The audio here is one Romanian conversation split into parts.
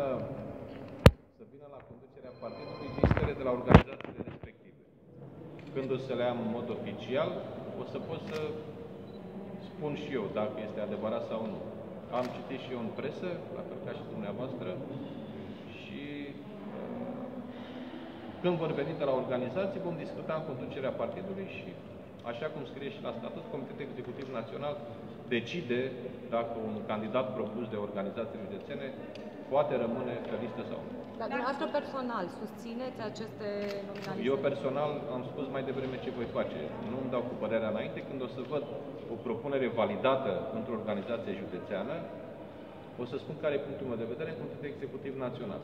vină, să vină la conducerea partidului listele de la organizațiile respective. Când o să le am în mod oficial, o să pot să spun și eu dacă este adevărat sau nu. Am citit și eu în presă, la fel ca și dumneavoastră, și uh, când vor veni de la organizații, vom discuta în conducerea partidului și, așa cum scrie și la statut, Comitetul Executiv Național decide dacă un candidat propus de organizații județene poate rămâne pe listă sau nu. Dar dumneavoastră personal susțineți aceste nominalizări? Eu personal am spus mai devreme ce voi face. Nu îmi dau cu părerea înainte. Când o să văd o propunere validată într-o organizație județeană, o să spun care e punctul meu de vedere în Comitetul Executiv Național.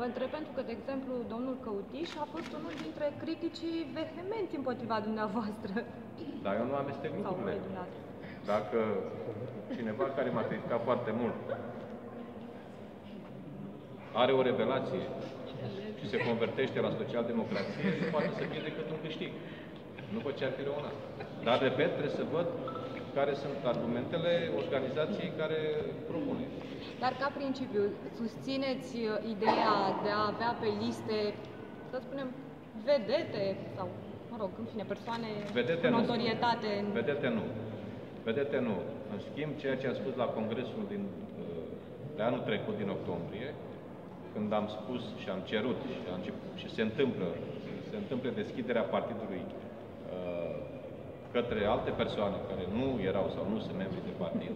Vă întreb pentru că, de exemplu, domnul Căutiș a fost unul dintre criticii vehemenți împotriva dumneavoastră. Dar eu nu amestec Sau lucrurile. Voi dumneavoastră. Dacă cineva care m-a criticat foarte mult are o revelație și se convertește la social-democrație, nu poate să fie decât un câștig. Nu văd ce ar fi rău în asta. Dar, repet, trebuie să văd care sunt argumentele organizației care propune. Dar ca principiu, susțineți uh, ideea de a avea pe liste, să spunem, vedete sau, mă rog, în fine, persoane Vedete cu nu. notorietate în... Vedete nu. Vedete nu. În schimb, ceea ce am spus la congresul din, uh, de anul trecut, din octombrie, când am spus și am cerut și, a început, și se întâmplă, se întâmplă deschiderea partidului uh, către alte persoane care nu erau sau nu sunt membri de partid,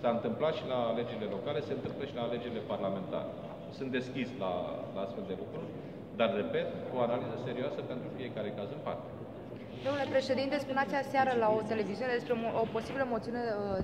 s-a întâmplat și la alegerile locale, se întâmplă și la alegerile parlamentare. Sunt deschis la, la astfel de lucruri, dar, repet, cu o analiză serioasă pentru fiecare caz în parte. Domnule președinte, spuneați aseară la o televiziune despre mo- o posibilă moțiune uh,